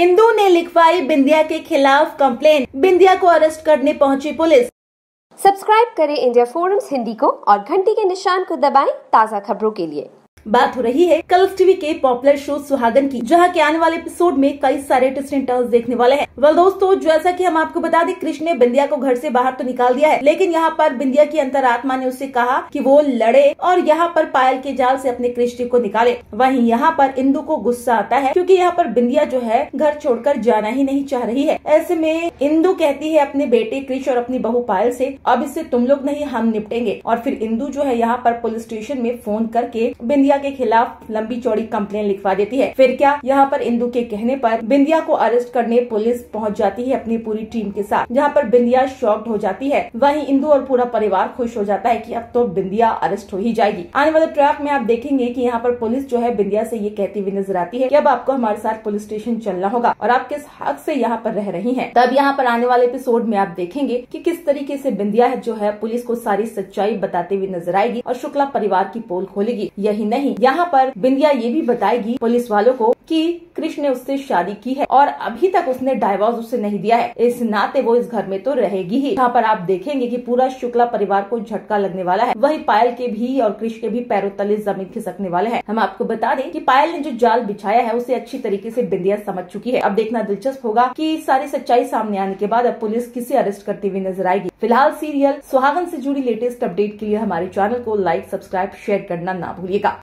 इंदू ने लिखवाई बिंदिया के खिलाफ कंप्लेन बिंदिया को अरेस्ट करने पहुँची पुलिस। सब्सक्राइब करें इंडिया फोरम्स हिंदी को और घंटी के निशान को दबाएँ ताज़ा खबरों के लिए। बात हो रही है कल टीवी के पॉपुलर शो सुहागन की, जहाँ के आने वाले एपिसोड में कई सारे टर्न्स देखने वाले हैं। वेल दोस्तों, जैसा कि हम आपको बता दें, कृष्ण ने बिंदिया को घर से बाहर तो निकाल दिया है, लेकिन यहाँ पर बिंदिया की अंतरात्मा ने उससे कहा कि वो लड़े और यहाँ पर पायल के जाल से अपने कृष्ण को निकाले। वहीं यहाँ पर इंदु को गुस्सा आता है, क्योंकि यहाँ पर बिंदिया जो है, घर छोड़कर जाना ही नहीं चाह रही है। ऐसे में इंदु कहती है अपने बेटे कृष और अपनी बहू पायल से, अब इससे तुम लोग नहीं, हम निपटेंगे। और फिर इंदु जो है, यहाँ पर पुलिस स्टेशन में फ़ोन करके बिंदिया के खिलाफ लंबी चौड़ी कंप्लेन लिखवा देती है। फिर क्या यहाँ पर इंदु के कहने पर बिंदिया को अरेस्ट करने पुलिस पहुँच जाती है अपनी पूरी टीम के साथ, जहाँ पर बिंदिया शॉक्ड हो जाती है। वहीं इंदु और पूरा परिवार खुश हो जाता है कि अब तो बिंदिया अरेस्ट हो ही जाएगी। आने वाले ट्रैक में आप देखेंगे की यहाँ पर पुलिस जो है बिंदिया ऐसी ये कहती हुई नज़र आती है की अब आपको हमारे साथ पुलिस स्टेशन चलना होगा और आप किस हक से यहाँ पर रह रही है। तब यहाँ पर आने वाले एपिसोड में आप देखेंगे कि किस तरीके से बिंदिया जो है पुलिस को सारी सच्चाई बताते हुए नज़र आएगी और शुक्ला परिवार की पोल खोलेगी। यही नहीं। यहाँ पर बिंदिया ये भी बताएगी पुलिस वालों को कि कृष्ण ने उससे शादी की है और अभी तक उसने डाइवोर्स उसे नहीं दिया है। इस नाते वो इस घर में तो रहेगी ही। यहाँ पर आप देखेंगे कि पूरा शुक्ला परिवार को झटका लगने वाला है। वही पायल के भी और कृष्ण के भी पैरों तले ज़मीन खिसकने वाले हैं। हम आपको बता दें कि पायल ने जो जाल बिछाया है, उसे अच्छी तरीके से बिंदिया समझ चुकी है। अब देखना दिलचस्प होगा कि सारी सच्चाई सामने आने के बाद अब पुलिस किसे अरेस्ट करती हुई नज़र आएगी। फ़िलहाल सीरियल सुहागन से जुड़ी लेटेस्ट अपडेट के लिए हमारे चैनल को लाइक सब्सक्राइब शेयर करना ना भूलिएगा।